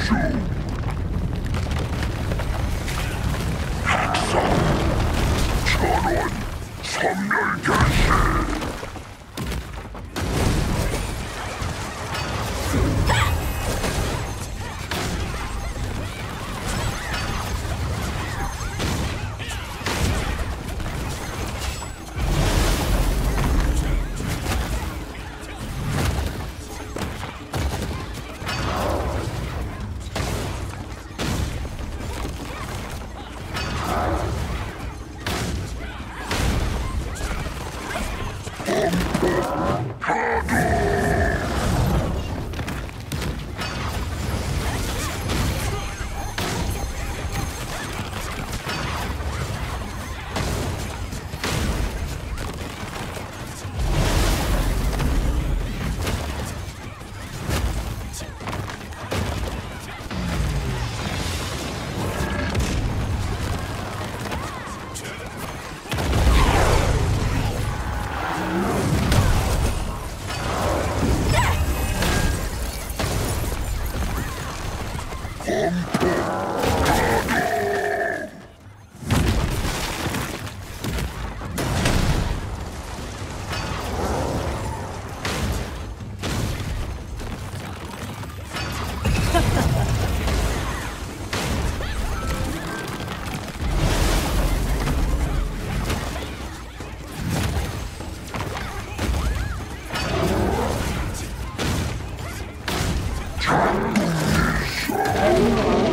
핵성 전원 섬멸 결실. Yeah. Try. Thank you.